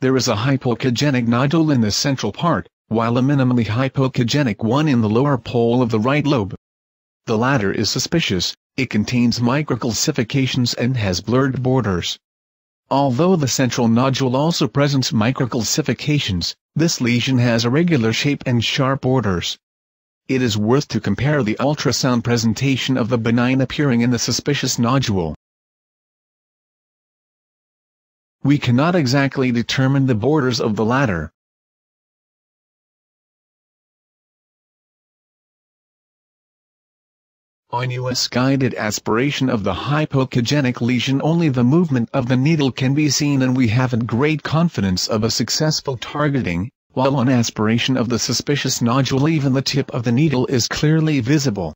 there is a hypoechogenic nodule in the central part, while a minimally hypoechogenic one in the lower pole of the right lobe. The latter is suspicious, it contains microcalcifications and has blurred borders. Although the central nodule also presents microcalcifications, this lesion has irregular shape and sharp borders. It is worth to compare the ultrasound presentation of the benign appearing in the suspicious nodule. We cannot exactly determine the borders of the latter, On US-guided aspiration of the hypoechogenic lesion only the movement of the needle can be seen and we have a great confidence of a successful targeting, while on aspiration of the suspicious nodule even the tip of the needle is clearly visible.